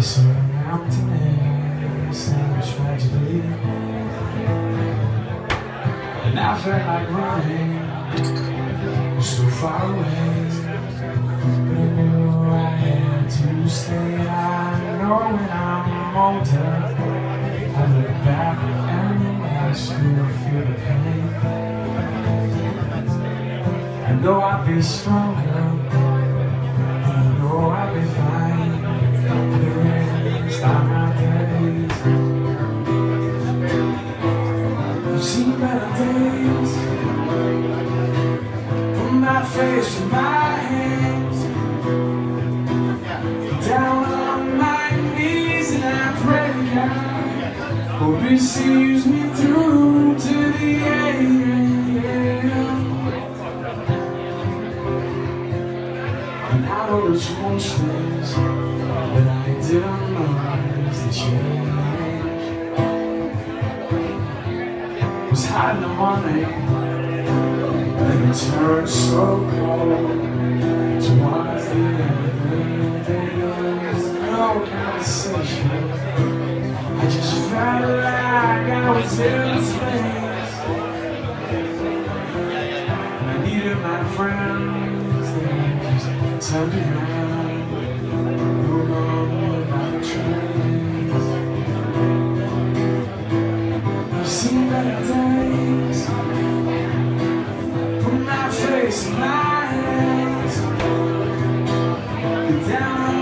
An emptiness and a tragedy And I felt like running so far away. But I knew I had to stay I know when I'm older I look back and I still feel the pain. I know I'll be stronger my face to my hands. Down on my knees and I pray God Hope He sees me through to the end. And I know there's most things that I didn't know is the change. Was hiding the money turned so cold towards the end. There was no conversation. I just felt like I was in space. I needed my friends. They just turned around. No more without trace. I've seen better days. Hands. Down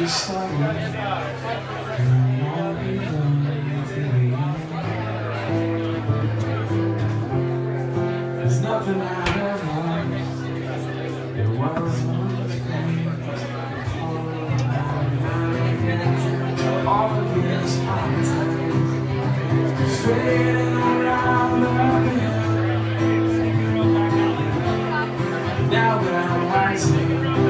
just starting. And I won't be. There's nothing I have lost. There was once pain. All of these hard times fading around again. Now that I'm rising.